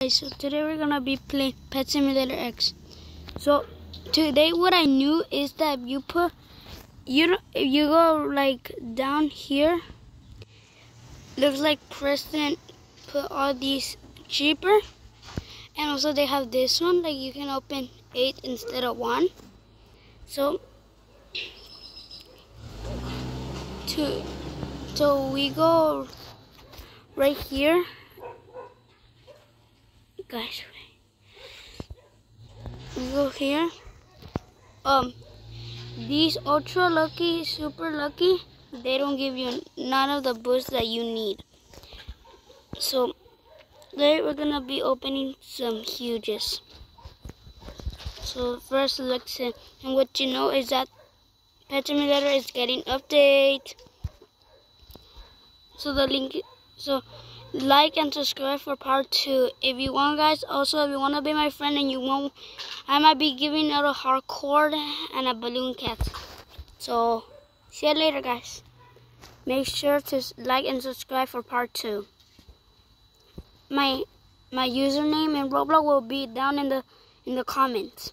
Okay, so today we're gonna be playing Pet Simulator X. So today what I knew is that you put you you go like down here looks like Preston put all these cheaper and also they have this one like you can open eight instead of one. So to so we go right here guys. We go here. Um these ultra lucky super lucky they don't give you none of the boosts that you need. So today we're gonna be opening some huges. So first let's see. And what you know is that Pet Simulator is getting update. So the link so like and subscribe for part two. If you want guys also if you want to be my friend and you want i might be giving out a hardcore and a balloon cat. So see you later guys. Make sure to like and subscribe for part two. My my username and roblox will be down in the in the comments